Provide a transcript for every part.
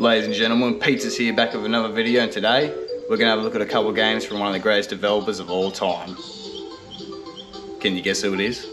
Ladies and gentlemen, Pizza's here back with another video and today we're going to have a look at a couple of games from one of the greatest developers of all time. Can you guess who it is?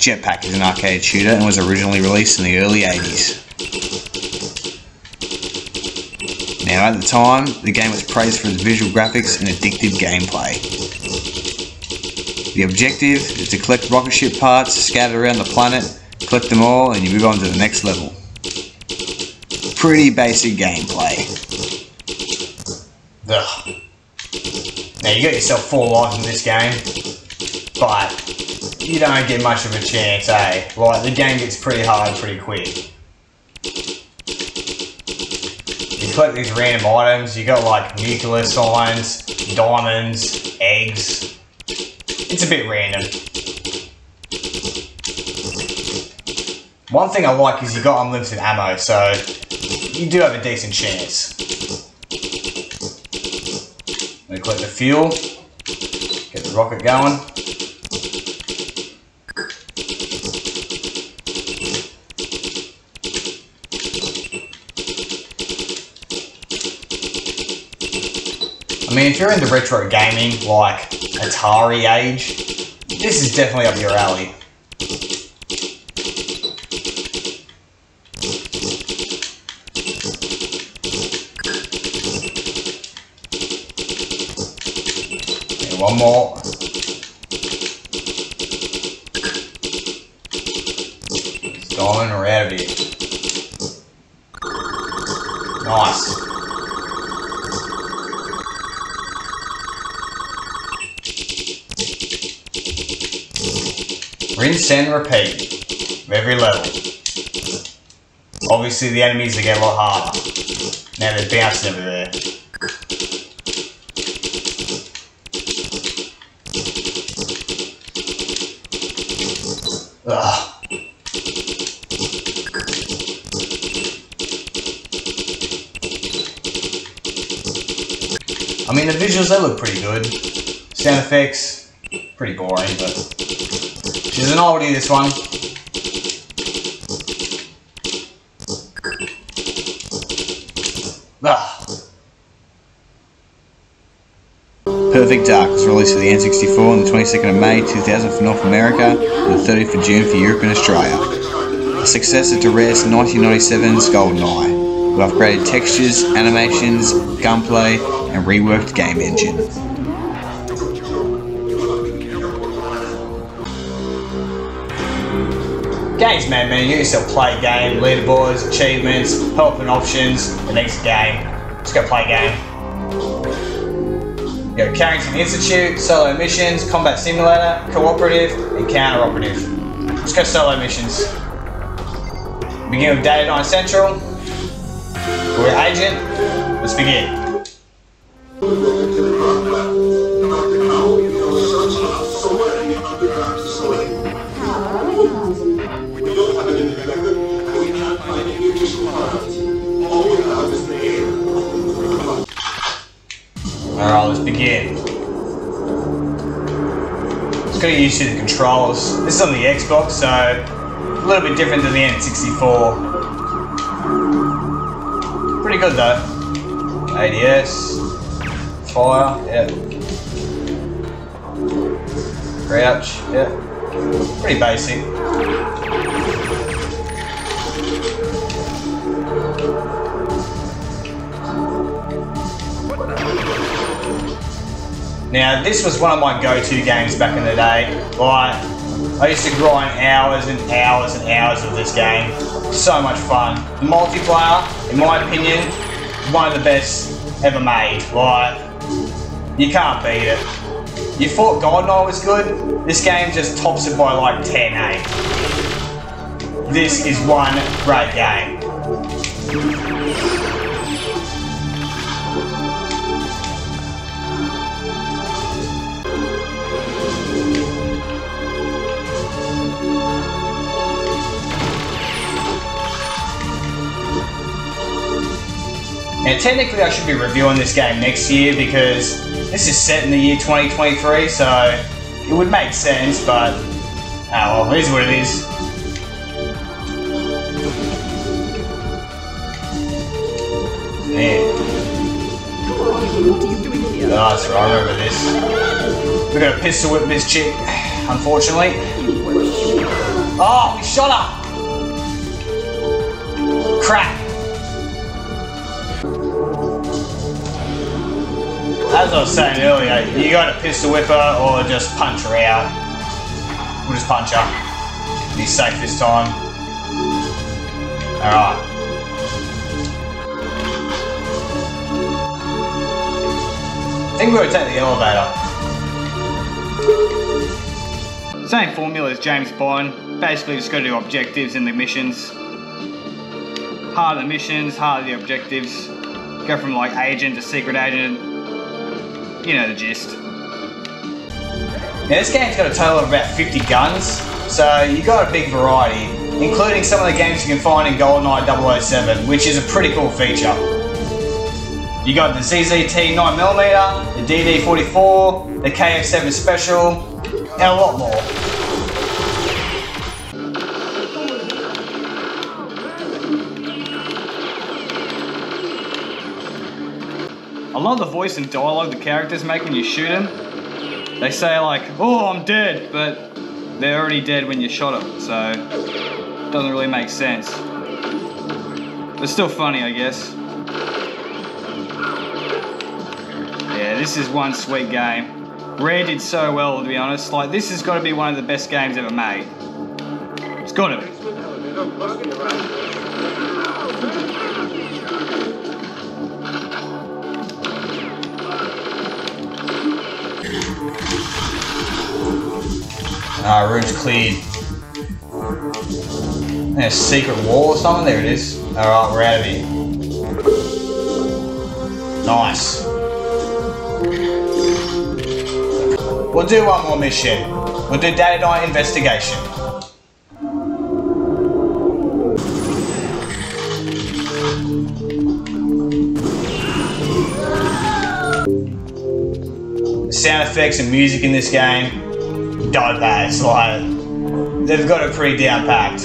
Jetpac is an arcade shooter and was originally released in the early 80s. Now at the time, the game was praised for its visual graphics and addictive gameplay. The objective is to collect rocket ship parts scattered around the planet Collect them all and you move on to the next level. Pretty basic gameplay. Ugh. Now you got yourself four lives in this game, but you don't get much of a chance, eh? Like the game gets pretty hard pretty quick. You collect these random items, you got like nuclear signs, diamonds, eggs. It's a bit random. One thing I like is you got unlimited ammo, so you do have a decent chance. We collect the fuel, get the rocket going. I mean, if you're into retro gaming, like Atari age, this is definitely up your alley. One more. Going here. Nice. Rinse and repeat every level. Obviously the enemies are getting a lot harder. Now they're bouncing everywhere. I mean, the visuals, they look pretty good. Sound effects, pretty boring, but she's an oldie, this one. Ugh. Perfect Dark was released for the N64 on the 22nd of May 2000 for North America and the 30th of June for Europe and Australia. A successor to Rare's 1997's GoldenEye, with upgraded textures, animations, gunplay, and reworked game engine. Games, man, man. You yourself play game, leaderboards, achievements, help and options, the next game. Let's go play game. You go Carrington Institute, solo missions, combat simulator, cooperative, and counter operative. Let's go solo missions. Begin with dataDyne Central. We're agent. Let's begin. Alright, let's begin. Just gotta use the controls. This is on the Xbox, so a little bit different than the N64. Pretty good though. ADS, fire, yeah. Crouch, yeah. Pretty basic. Now, this was one of my go-to games back in the day. Like, I used to grind hours and hours and hours of this game. So much fun. The multiplayer, in my opinion, one of the best ever made. Like, you can't beat it. You thought GoldenEye was good? This game just tops it by like 10, eh? This is one great game. Now, technically, I should be reviewing this game next year because this is set in the year 2023, so it would make sense, but oh well, it is what it is. Man. Oh, that's ah, right, I remember this. We're gonna pistol whip this chick, unfortunately. Oh, we shot her! Crap! As I was saying earlier, you gotta pistol whip her or just punch her out. We'll just punch her. Be safe this time. Alright. I think we're gonna take the elevator. Same formula as James Bond. Basically, just got to do objectives and the missions. Harder the missions, harder the objectives. Go from like agent to secret agent. You know the gist. Now this game's got a total of about 50 guns, so you got a big variety, including some of the games you can find in GoldenEye 007, which is a pretty cool feature. You got the ZZT 9mm, the DD44, the KF7 Special, and a lot more. I love the voice and dialogue the characters make when you shoot them. They say like, "Oh, I'm dead," but they're already dead when you shot them, so it doesn't really make sense. But still funny, I guess. Yeah, this is one sweet game. Rare did so well, to be honest. Like, this has got to be one of the best games ever made. It's got to be. Ah, room's cleared. A secret wall or something? There it is. Alright, we're out of here. Nice. We'll do one more mission. We'll do dataDyne Investigation. The sound effects and music in this game, dope ass. Like, they've got it pretty down packed.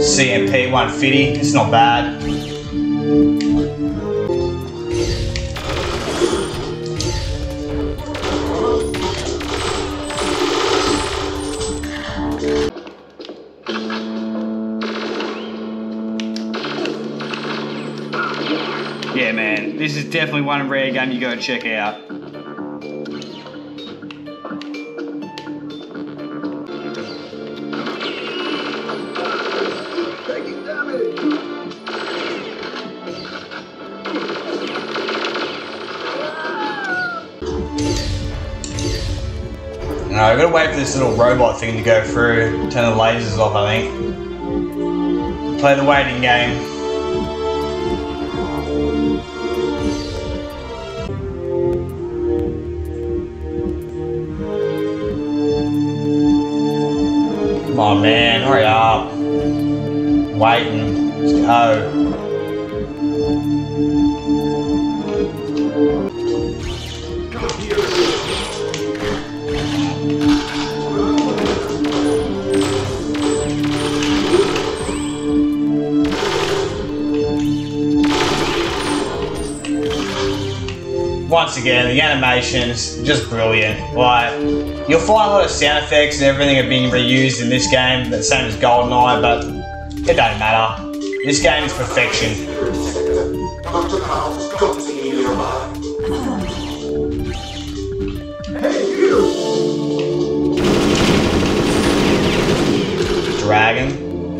CMP 150, it's not bad. Yeah, man, this is definitely one rare game you gotta check out. No, I've got to wait for this little robot thing to go through. Turn the lasers off, I think. Play the waiting game. Come on, man, hurry up. Waiting. Let's go. Once again, the animation's just brilliant. Like, you'll find a lot of sound effects and everything are being reused in this game, the same as GoldenEye, but it don't matter. This game is perfection. Dragon.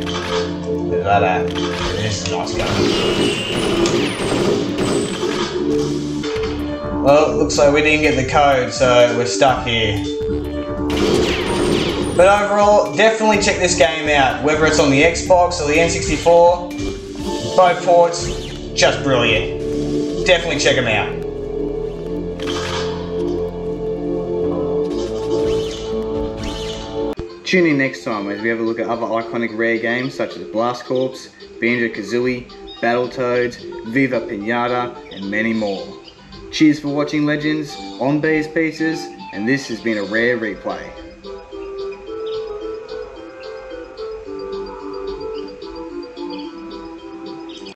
Look at that. This is a nice. Well, it looks like we didn't get the code, so we're stuck here. But overall, definitely check this game out, whether it's on the Xbox or the N64. Both ports, just brilliant. Definitely check them out. Tune in next time as we have a look at other iconic rare games such as Blast Corps, Banjo Kazooie, Battletoads, Viva Pinata, and many more. Cheers for watching Legends on B's Pieces, and this has been a rare replay.